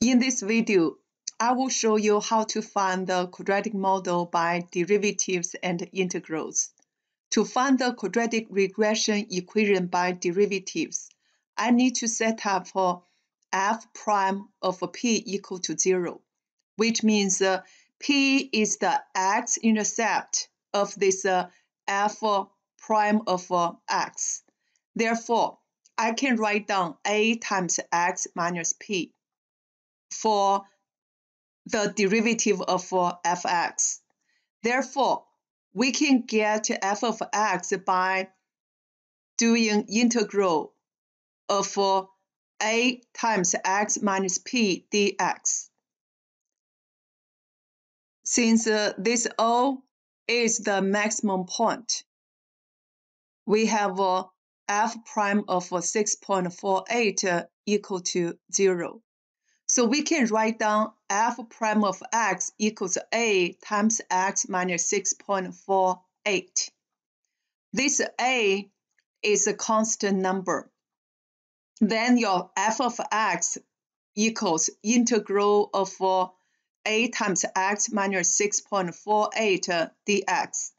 In this video, I will show you how to find the quadratic model by derivatives and integrals. To find the quadratic regression equation by derivatives, I need to set up for f prime of p equal to 0, which means uh, p is the x-intercept of this uh, f prime of uh, x. Therefore, I can write down a times x minus p for the derivative of fx. Therefore, we can get f of x by doing integral of a times x minus p dx. Since uh, this O is the maximum point, we have uh, f prime of 6.48 equal to 0. So we can write down f prime of x equals a times x minus 6.48. This a is a constant number. Then your f of x equals integral of a times x minus 6.48 dx.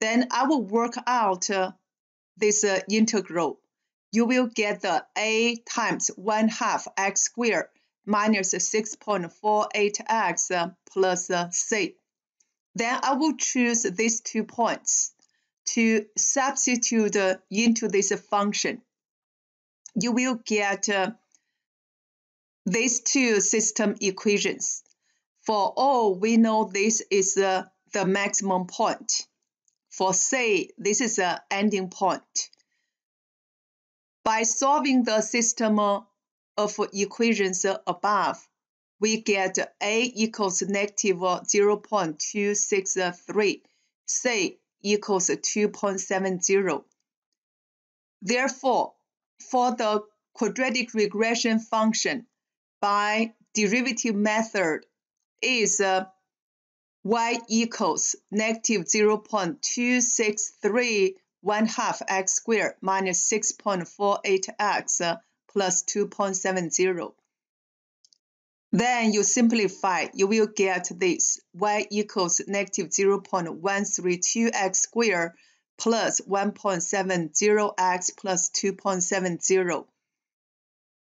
Then I will work out this integral. You will get the a times 1 half x squared minus 6.48x plus c. Then I will choose these two points to substitute into this function. You will get uh, these two system equations. For O, we know this is uh, the maximum point. For C, this is the ending point. By solving the system of equations above, we get A equals negative 0.263, C equals 2.70. Therefore, for the quadratic regression function by derivative method is uh, y equals negative 0.263 1 half x squared minus 6.48x plus 2.70. Then you simplify, you will get this y equals negative 0.132x squared plus 1.70x plus 2.70.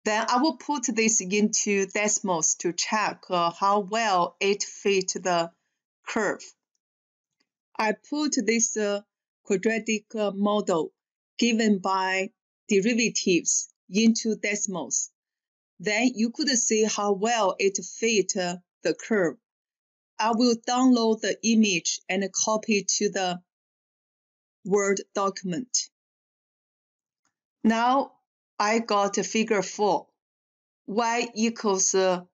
Then I will put this into Desmos to check uh, how well it fit the curve. I put this uh, quadratic uh, model given by derivatives into Desmos. Then you could see how well it fit the curve. I will download the image and copy to the Word document. Now I got figure 4. y equals uh,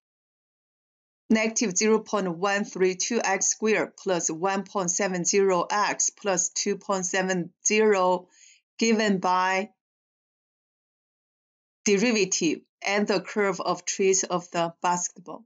negative 0.132x squared plus 1.70x plus 2.70 given by derivative and the curve of trace of the basketball.